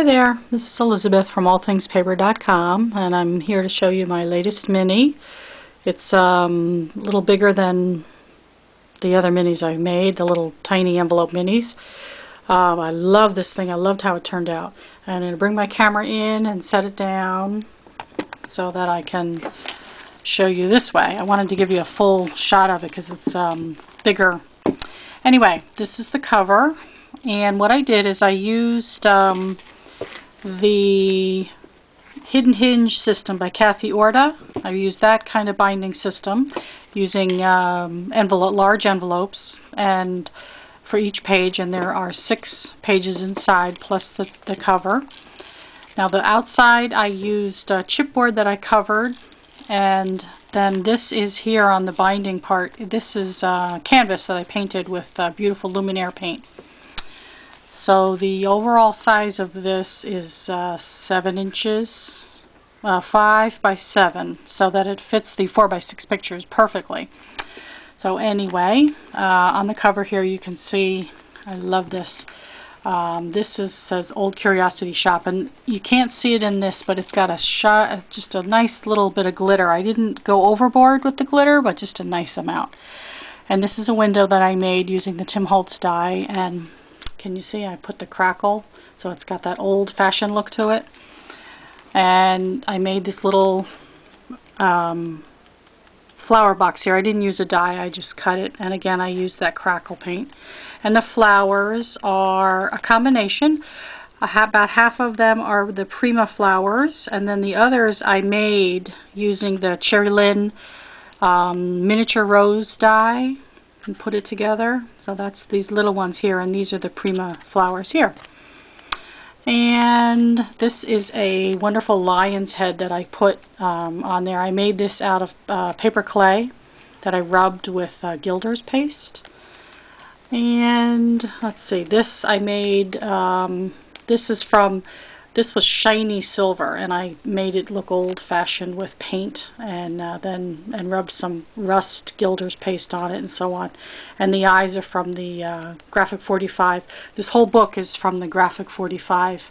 Hi there, this is Elizabeth from allthingspaper.com and I'm here to show you my latest mini. It's um, a little bigger than the other minis I've made, the little tiny envelope minis. Um, I love this thing, I loved how it turned out. I'm going to bring my camera in and set it down so that I can show you this way. I wanted to give you a full shot of it because it's um, bigger. Anyway, this is the cover and what I did is I used um, the Hidden Hinge system by Kathy Orta. I use that kind of binding system using um, envelope, large envelopes and for each page and there are six pages inside plus the, the cover. Now the outside I used chipboard that I covered and then this is here on the binding part. This is uh, canvas that I painted with uh, beautiful Lumiere paint. So the overall size of this is uh, 7 inches, uh, 5 by 7, so that it fits the 4 by 6 pictures perfectly. So anyway, uh, on the cover here you can see, I love this. Um, this is says Old Curiosity Shop, and you can't see it in this, but it's got a shot, just a nice little bit of glitter. I didn't go overboard with the glitter, but just a nice amount. And this is a window that I made using the Tim Holtz die, and can you see I put the crackle? So it's got that old-fashioned look to it. And I made this little um, flower box here. I didn't use a die I just cut it. And again I used that crackle paint. And the flowers are a combination. About half of them are the Prima flowers. And then the others I made using the Cheery Lynn um, miniature rose die and put it together. So that's these little ones here, and these are the Prima flowers here. And this is a wonderful lion's head that I put um, on there. I made this out of uh, paper clay that I rubbed with uh, Gilder's paste. And let's see, this I made, um, this is from this was shiny silver and I made it look old-fashioned with paint and uh, then and rubbed some rust gilder's paste on it and so on. And the eyes are from the uh, graphic 45 this whole book is from the graphic 45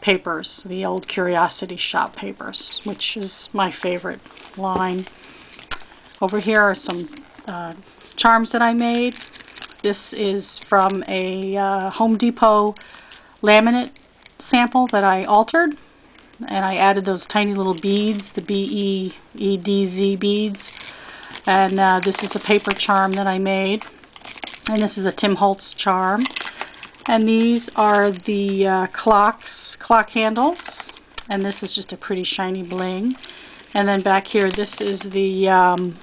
papers the old curiosity shop papers which is my favorite line. Over here are some uh, charms that I made. This is from a uh, Home Depot laminate sample that I altered and I added those tiny little beads, the B-E-E-D-Z beads. And uh, this is a paper charm that I made. And this is a Tim Holtz charm. And these are the uh, clocks, clock handles. And this is just a pretty shiny bling. And then back here, this is the um,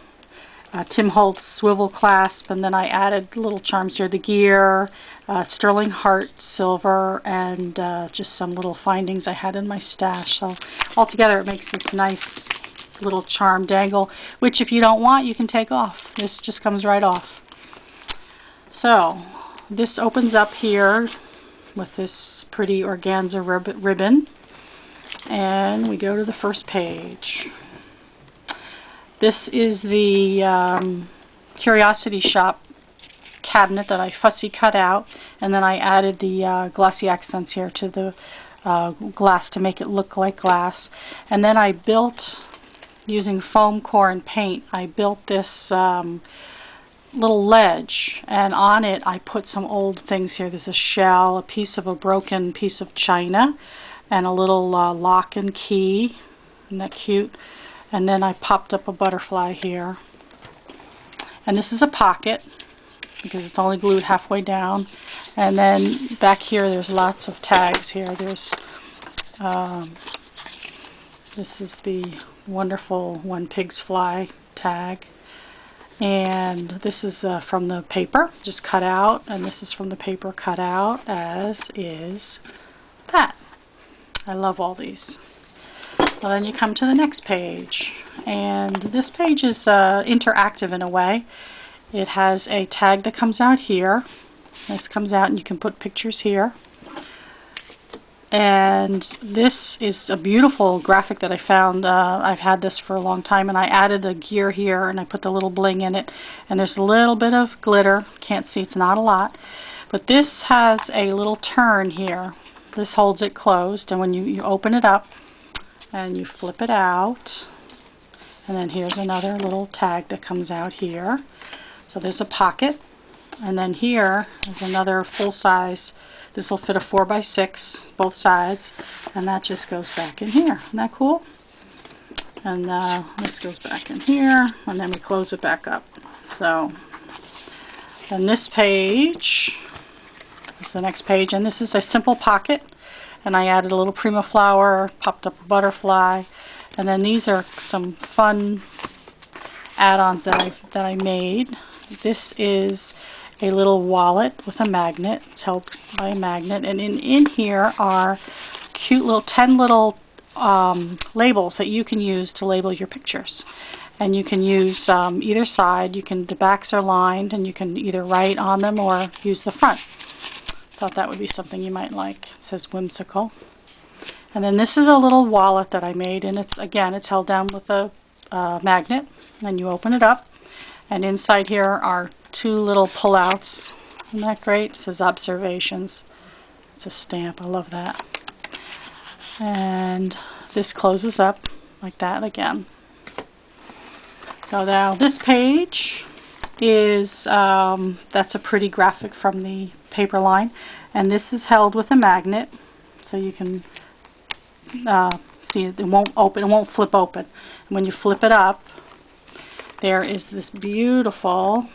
uh, Tim Holtz swivel clasp, and then I added little charms here, the gear, uh, sterling heart silver, and uh, just some little findings I had in my stash. So altogether it makes this nice little charm dangle, which if you don't want, you can take off. This just comes right off. So this opens up here with this pretty organza rib ribbon, and we go to the first page. This is the um, Curiosity Shop cabinet that I fussy cut out and then I added the uh, glossy accents here to the uh, glass to make it look like glass. And then I built using foam core and paint I built this um, little ledge and on it I put some old things here. There's a shell a piece of a broken piece of china and a little uh, lock and key. Isn't that cute? And then I popped up a butterfly here. And this is a pocket because it's only glued halfway down. And then back here there's lots of tags here. There's um, this is the wonderful when pigs fly tag. And this is uh, from the paper just cut out. And this is from the paper cut out as is that. I love all these. Well, then you come to the next page, and this page is uh, interactive in a way. It has a tag that comes out here. This comes out and you can put pictures here. And this is a beautiful graphic that I found. Uh, I've had this for a long time and I added the gear here and I put the little bling in it. And there's a little bit of glitter. Can't see, it's not a lot. But this has a little turn here this holds it closed, and when you, you open it up and you flip it out, and then here's another little tag that comes out here. So there's a pocket, and then here is another full size. This will fit a 4 by 6 both sides, and that just goes back in here. Isn't that cool? And uh, this goes back in here, and then we close it back up. So, then this page is the next page, and this is a simple pocket, and I added a little Prima flower, popped up a butterfly, and then these are some fun add-ons that I that I made. This is a little wallet with a magnet. It's held by a magnet, and in in here are cute little ten little um, labels that you can use to label your pictures. And you can use um, either side. You can the backs are lined, and you can either write on them or use the front. Thought that would be something you might like. It says whimsical. And then this is a little wallet that I made, and it's again it's held down with a uh, magnet. And you open it up, and inside here are two little pullouts. Isn't that great? It says observations. It's a stamp. I love that. And this closes up like that again. So now this page is um, that's a pretty graphic from the paper line, and this is held with a magnet, so you can uh, see it won't open, it won't flip open. And when you flip it up, there is this beautiful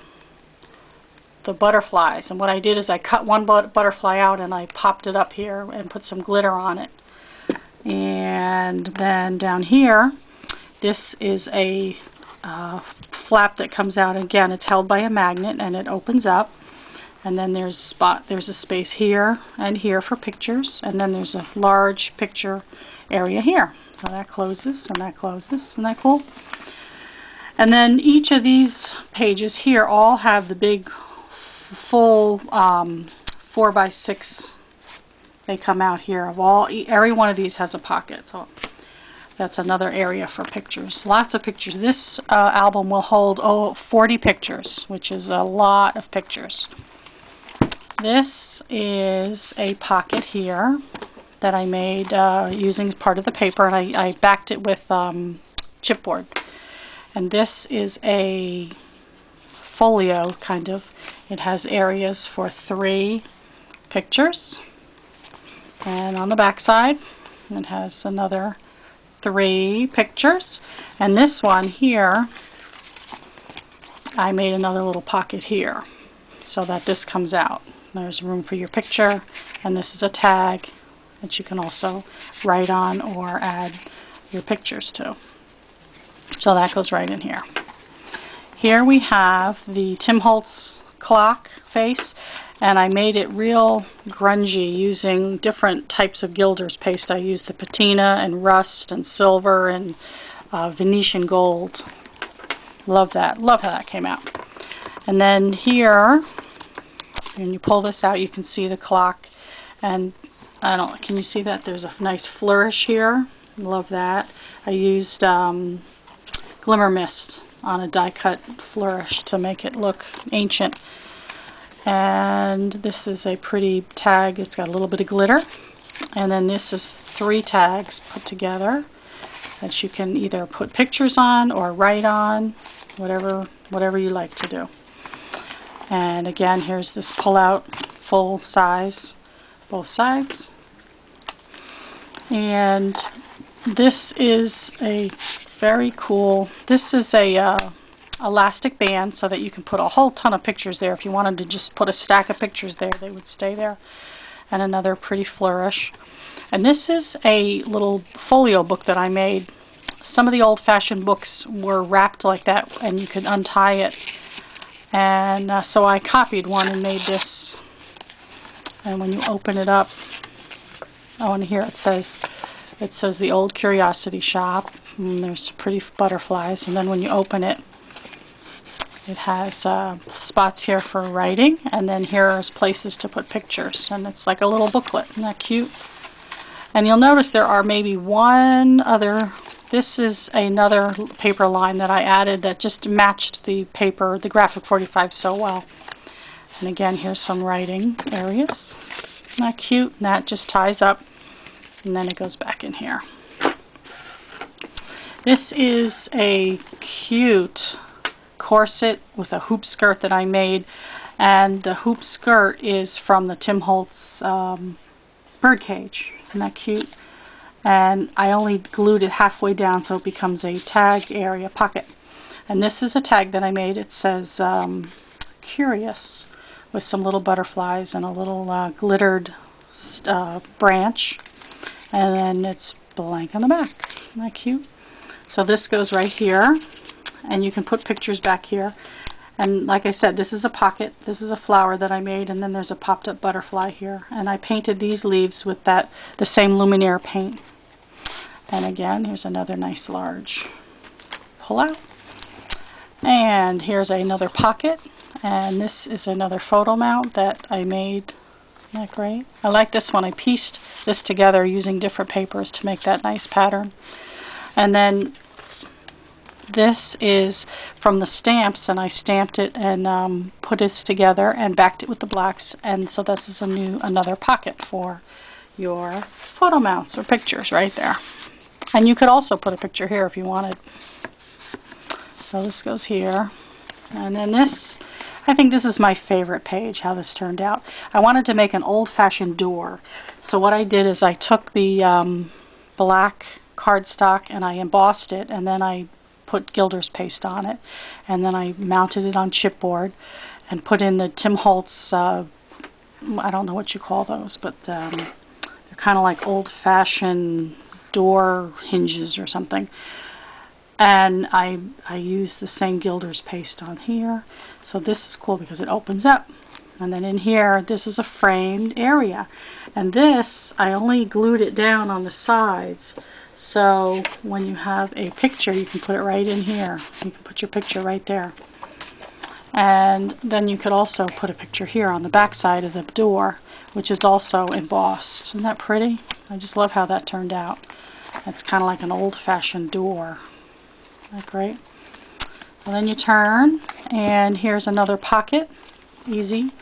the butterflies. And what I did is I cut one but butterfly out and I popped it up here and put some glitter on it. And then down here, this is a uh, flap that comes out. Again, it's held by a magnet and it opens up. And then there's spot. There's a space here and here for pictures, and then there's a large picture area here. So that closes and that closes. Isn't that cool? And then each of these pages here all have the big full um, 4 by 6 they come out here of all every one of these has a pocket. So that's another area for pictures. Lots of pictures. This uh, album will hold oh 40 pictures which is a lot of pictures. This is a pocket here that I made uh, using part of the paper and I, I backed it with um, chipboard and this is a folio kind of. It has areas for three pictures. And on the back side it has another three pictures. And this one here I made another little pocket here so that this comes out. There's room for your picture and this is a tag that you can also write on or add your pictures to so that goes right in here here we have the Tim Holtz clock face and I made it real grungy using different types of gilders paste. I used the patina and rust and silver and uh, Venetian gold. Love that. Love how that came out. And then here, when you pull this out, you can see the clock. And I don't. Can you see that? There's a nice flourish here. Love that. I used um, glimmer mist on a die cut flourish to make it look ancient. And this is a pretty tag. It's got a little bit of glitter. And then this is three tags put together that you can either put pictures on or write on whatever whatever you like to do. And again here's this pull out full size both sides. And this is a very cool this is a uh, elastic band so that you can put a whole ton of pictures there. If you wanted to just put a stack of pictures there, they would stay there. And another pretty flourish. And this is a little folio book that I made. Some of the old-fashioned books were wrapped like that and you could untie it. And uh, so I copied one and made this. And when you open it up, oh, and here it says, it says the Old Curiosity Shop. And there's pretty butterflies. And then when you open it, it has uh, spots here for writing, and then here's places to put pictures, and it's like a little booklet. Isn't that cute? And you'll notice there are maybe one other, this is another paper line that I added that just matched the paper, the Graphic 45 so well. And again, here's some writing areas. Isn't that cute? And that just ties up and then it goes back in here. This is a cute corset with a hoop skirt that I made and the hoop skirt is from the Tim Holtz um, birdcage. Isn't that cute? And I only glued it halfway down so it becomes a tag area pocket. And this is a tag that I made. It says um, Curious with some little butterflies and a little uh, glittered uh, branch. And then it's blank on the back. Isn't that cute? So this goes right here. And you can put pictures back here. And like I said, this is a pocket. This is a flower that I made, and then there's a popped up butterfly here. And I painted these leaves with that the same Lumiere paint. And again, here's another nice large pull out. And here's another pocket. And this is another photo mount that I made. Isn't that great? I like this one. I pieced this together using different papers to make that nice pattern. And then this is from the stamps and I stamped it and um, put this together and backed it with the blacks. And so this is a new another pocket for your photo mounts or pictures right there. And you could also put a picture here if you wanted. So this goes here. And then this I think this is my favorite page how this turned out. I wanted to make an old-fashioned door. So what I did is I took the um, black cardstock and I embossed it and then I put gilder's paste on it and then I mounted it on chipboard and put in the Tim Holtz uh, I don't know what you call those but um, they're kind of like old-fashioned door hinges or something. And I, I use the same gilder's paste on here. So this is cool because it opens up and then in here this is a framed area. And this I only glued it down on the sides so when you have a picture, you can put it right in here. You can put your picture right there. And then you could also put a picture here on the back side of the door, which is also embossed. Isn't that pretty? I just love how that turned out. It's kind of like an old-fashioned door. Isn't that great? So then you turn, and here's another pocket. Easy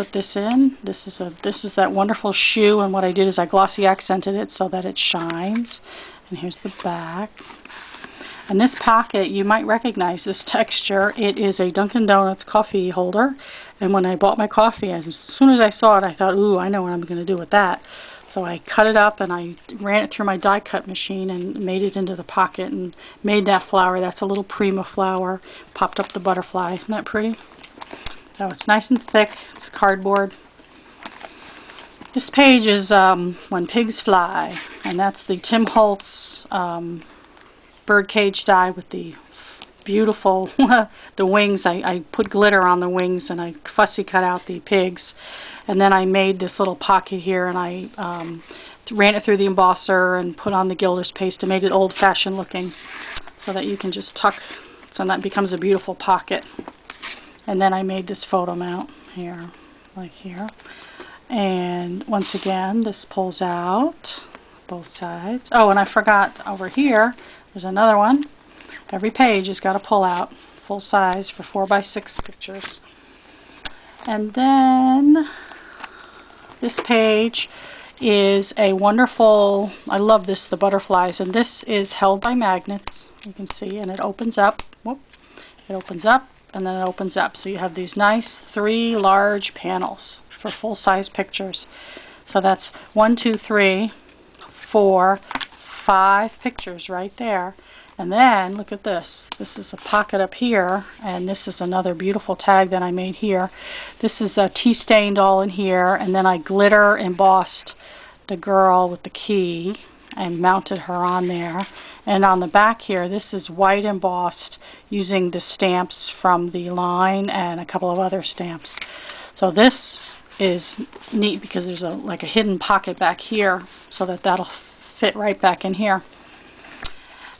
put this in. This is a this is that wonderful shoe and what I did is I glossy accented it so that it shines. And here's the back. And this pocket, you might recognize this texture. It is a Dunkin' Donuts coffee holder. And when I bought my coffee, as soon as I saw it, I thought, ooh, I know what I'm going to do with that. So I cut it up and I ran it through my die cut machine and made it into the pocket and made that flower. That's a little Prima flower. Popped up the butterfly. Isn't that pretty? So it's nice and thick. It's cardboard. This page is um, When Pigs Fly, and that's the Tim Holtz um, birdcage die with the beautiful, the wings. I, I put glitter on the wings and I fussy cut out the pigs. And then I made this little pocket here and I um, ran it through the embosser and put on the gilder's paste and made it old-fashioned looking so that you can just tuck, so that becomes a beautiful pocket. And then I made this photo mount here, like here. And once again, this pulls out both sides. Oh, and I forgot over here, there's another one. Every page has got a pull out full size for 4 by 6 pictures. And then this page is a wonderful, I love this, the butterflies, and this is held by magnets, you can see, and it opens up, whoop, it opens up, and then it opens up. So you have these nice three large panels for full-size pictures. So that's one, two, three, four, five pictures right there. And then, look at this. This is a pocket up here, and this is another beautiful tag that I made here. This is a tea-stained all in here, and then I glitter embossed the girl with the key and mounted her on there. And on the back here, this is white embossed using the stamps from the line and a couple of other stamps. So this is neat because there's a like a hidden pocket back here so that that'll fit right back in here.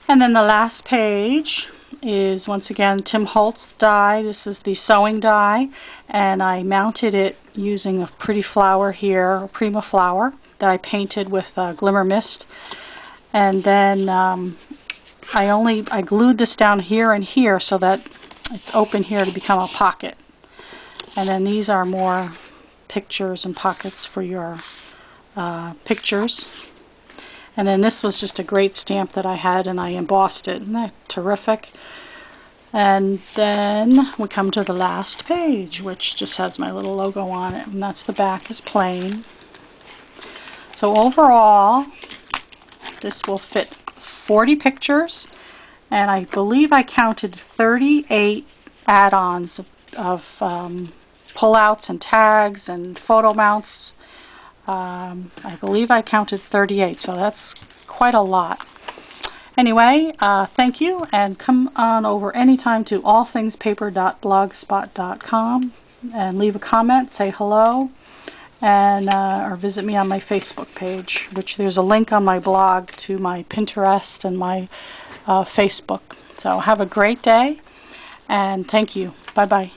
And then the last page is once again Tim Holtz die. This is the sewing die and I mounted it using a pretty flower here, a Prima flower that I painted with uh, Glimmer Mist. And then um, I only, I glued this down here and here so that it's open here to become a pocket. And then these are more pictures and pockets for your uh, pictures. And then this was just a great stamp that I had and I embossed it. Isn't that terrific? And then we come to the last page, which just has my little logo on it, and that's the back is plain. So overall, this will fit 40 pictures, and I believe I counted 38 add-ons of, of um, pullouts and tags and photo mounts. Um, I believe I counted 38, so that's quite a lot. Anyway, uh, thank you, and come on over anytime to allthingspaper.blogspot.com and leave a comment, say hello, and uh, or visit me on my Facebook page, which there's a link on my blog to my Pinterest and my uh, Facebook. So have a great day, and thank you. Bye bye.